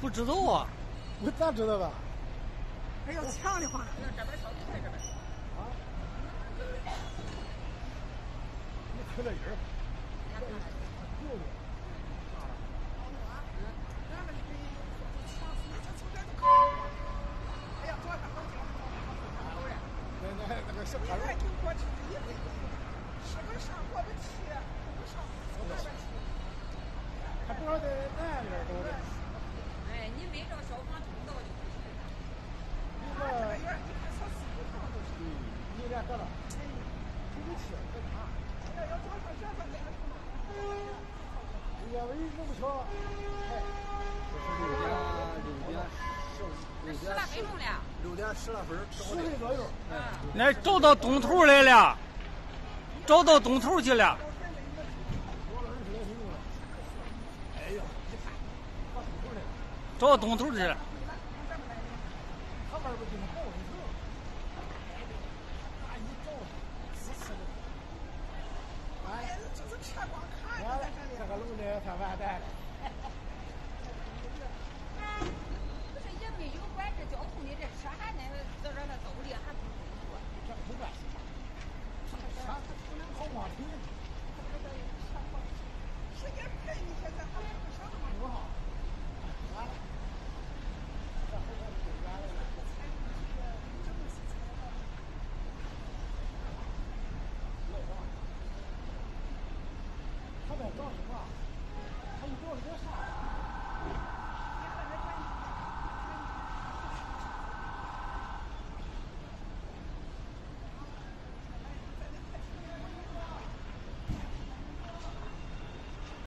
不知道啊，我咋知道吧？还要抢的话，这边烧菜这边。啊？你吹了人儿。哎呀，多少好几那那那过不去？不上我那边去。还不知道在南边儿都的。哎，你没找消防通道就不行。你这个说，院你看小四五趟都是。嗯，你俩得了，哎出不去，干啥？要要早上这个来了，人家为弄不巧，哎，六点六点这十来分钟了。六点十来分十分左右。哎那找到东头来了，找到东头去了。哎呀，你看，找到东头的。哎，就是车光看完了着这，里。这个路呢，他完蛋了。我告诉你啊。